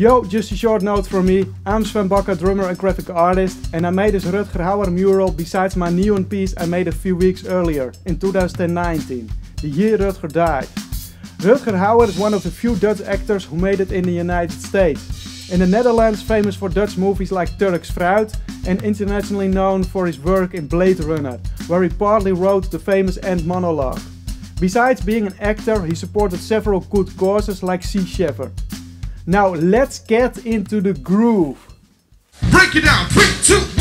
Yo, just a short note from me. I'm Sven Bakker, drummer and graphic artist, and I made this Rutger Hauer mural besides my neon piece I made a few weeks earlier, in 2019, the year Rutger died. Rutger Hauer is one of the few Dutch actors who made it in the United States. In the Netherlands, famous for Dutch movies like Turks Fruit, and internationally known for his work in Blade Runner, where he partly wrote the famous end monologue. Besides being an actor, he supported several good causes like Sea Shepherd. Now let's get into the groove. Break it down. Three, two,